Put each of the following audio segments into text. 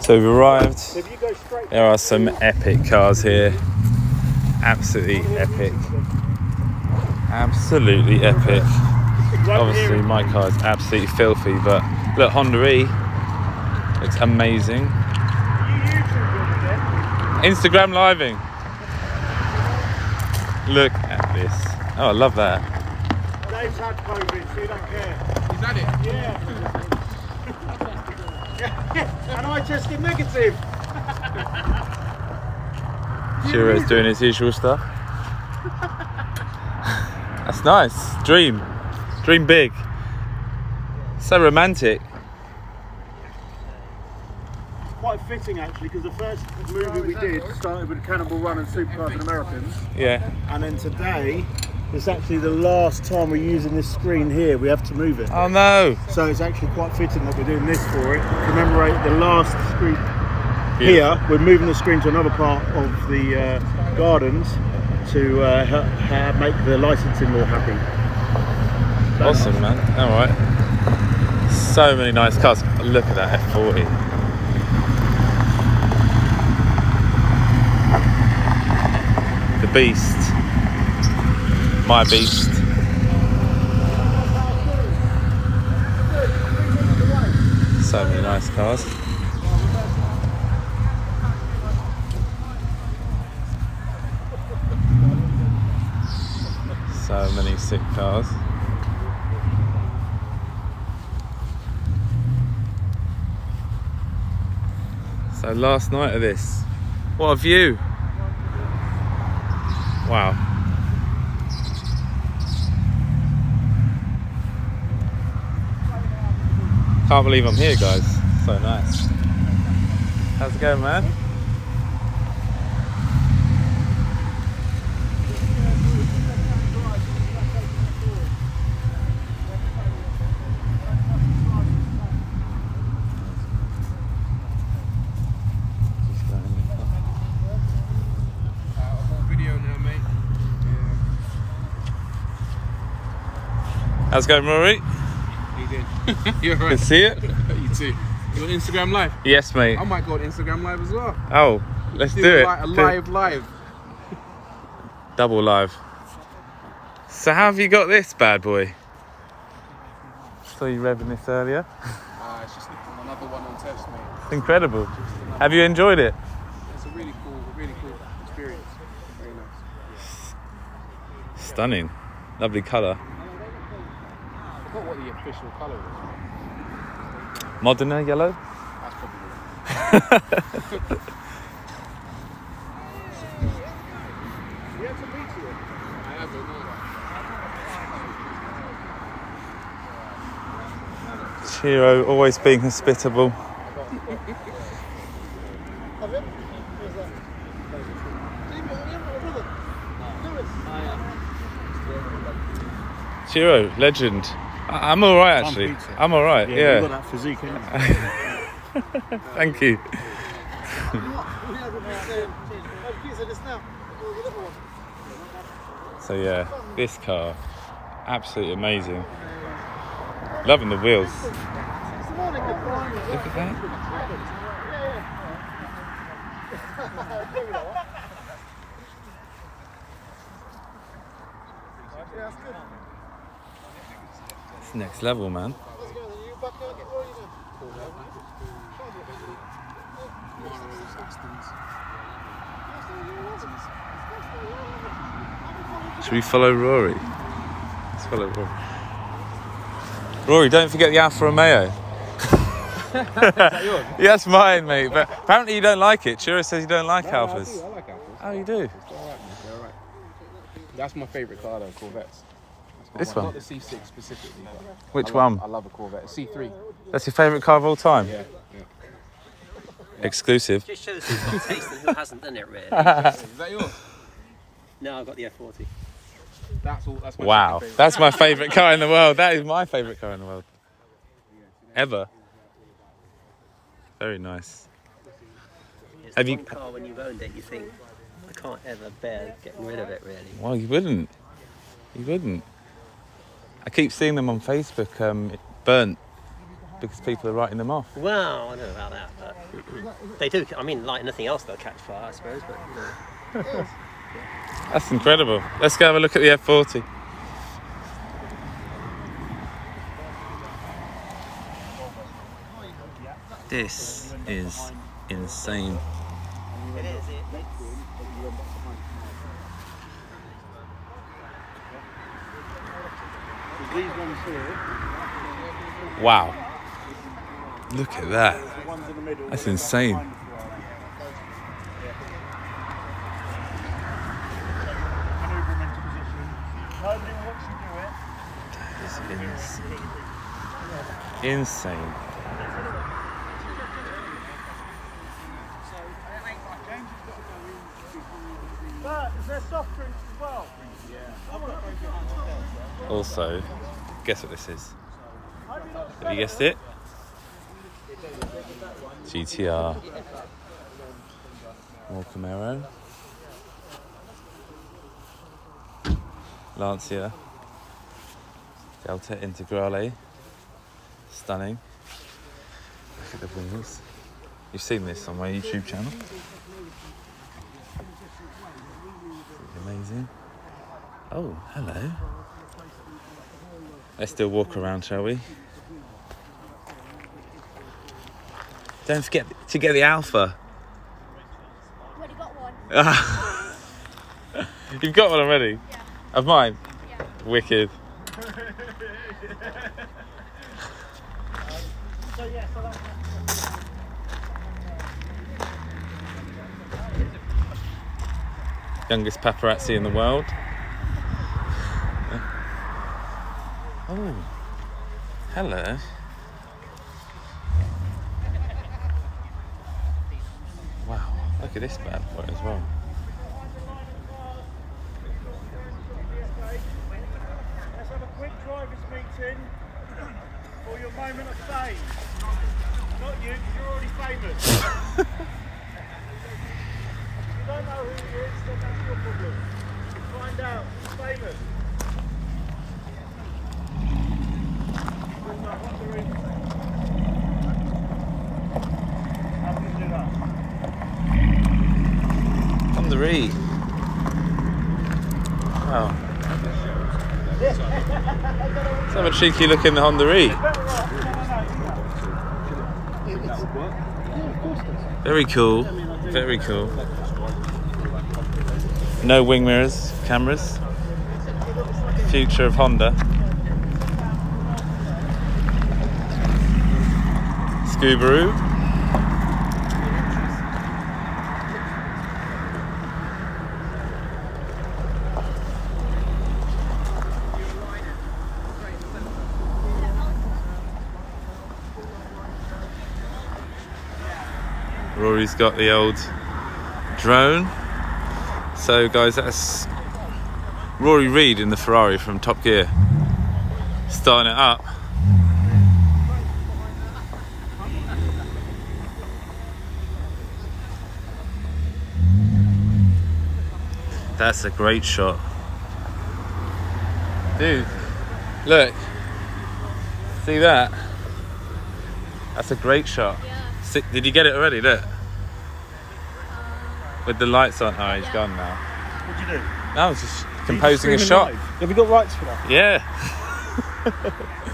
So we've arrived. There are some epic cars here. Absolutely epic. Absolutely epic. Obviously, my car is absolutely filthy, but look, Honda E looks amazing. Instagram living. Look at this. Oh, I love that. Dave's had COVID, so you don't care. Is that it? Yeah. and I tested negative. Ciro's doing his usual stuff. That's nice. Dream. Dream big. So romantic. Quite fitting actually, because the first movie we did started with Cannonball Run and Supercars and Americans, Yeah. and then today it's actually the last time we're using this screen here. We have to move it. Oh no. So it's actually quite fitting that we're doing this for it. To commemorate the last screen here. We're moving the screen to another part of the uh, gardens to uh, ha- make the licensing more happy. Awesome, man. All right. So many nice cars. Look at that F40. The Beast. My Beast. So many nice cars. So many sick cars. So last night of this, what a view! Wow. Can't believe I'm here, guys. So nice. How's it going, man? How's it going, Rory? Yeah. You did. You're right. see it. you too. You on Instagram Live? Yes, mate. I might go on Instagram Live as well. Oh, let's do a it. A Do- live live. Double live. So how have you got this bad boy? Saw you revving this earlier. Uh, it's just another one on test, mate. It's incredible. Have you enjoyed it? It's a really cool, really cool experience. Very nice. Stunning. Lovely colour. I forgot what the official colour is. Modena yellow. That's probably it. We had some pizza here. I have it. Ciro always being hospitable. Ciro, legend. I- I'm alright actually. pizza. I'm alright, Yeah, yeah. you've got that physique, haven't you? Thank you. So yeah, this car, absolutely amazing. Loving the wheels. Look at that. It's next level, man. Should we follow Rory? Let's follow Rory. Rory, don't forget the Alfa Romeo. yeah, that's mine, mate. But apparently you don't like it. Ciro says you don't like No, I do, Alfas. I like Alfas. Oh, you do? It's all right, man. They're all right. That's my favourite car though, Corvettes. Oh that's my This one? Not the C6 specifically. but Which I love, one? I love a Corvette. C3. That's your favourite car of all time? Yeah. yeah. Exclusive. Just shows who's got taste and who hasn't done it really. Is that yours? no, I've got the F40. That's all. That's my Wow, favourite. that's my favourite car in the world. That is my favourite car in the world. Ever. Very nice. It's Have the you- one car when you've owned it, you think, I can't ever bear getting rid of it really. Well, you wouldn't. You wouldn't. I keep seeing them on Facebook, um, burnt because people are writing them off. Well, I don't know about that, but they do. I mean, like nothing else, they'll catch fire, I suppose. But you know. That's incredible. Let's go have a look at the F40. This is insane. it is. These ones here, Wow. Look at that. the ones in the middle. That's insane. behind as well. Yeah. Manoeuvre them into position. Nobody will watch you do it. That is insane. Insane. But is there soft drinks as well? Also, guess what this is? Have you guessed it? GTR. More Camaro. Lancia. Delta Integrale. Stunning. Look at the wheels. You've seen this on my YouTube channel. Amazing. Oh, hello. Let's do a walk around, shall we? Don't forget to get the Alfa. Got one. You've got one already? Of mine? Yeah. Wicked. So yeah, so that's Youngest paparazzi in the world. Oh, hello. Wow, look at this bad boy as well. Let's have a quick drivers meeting for your moment of fame. Not you, 'cause you're already famous. if you don't know who he is, then that's your problem. Find out. He's famous. What's that? What's the reason? How can you do that? On the re. Wow. Let's have a cheeky look in the Honda E. Very cool. Very cool. No wing mirrors, cameras. Future of Honda. Scoobaroo. Rory's got the old drone. So, guys, that's Rory Reid in the Ferrari from Top Gear. Starting it up. That's a great shot. Dude, look. See that? That's a great shot. Yeah. Did you get it already? Look. With the lights on. Oh, he's gone now. What'd you do? No, I was just composing a shot. live. Have you got rights for that? Yeah.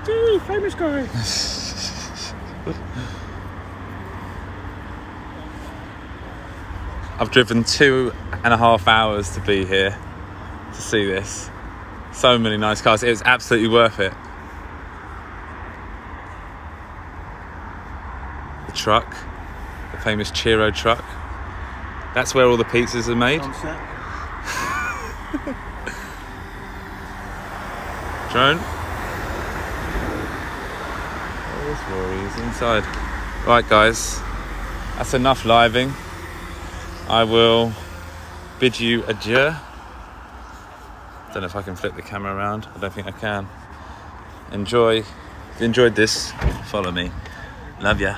Famous guy. I've driven two and a half hours to be here. to see this. So many nice cars. It was absolutely worth it. The truck, the famous Ciro truck. That's where all the pizzas are made. On. Drone. There's Rory, he's inside. Right, guys, that's enough living. I will bid you adieu. Don't know if I can flip the camera around. I don't think I can. Enjoy. If you enjoyed this, follow me. Love ya.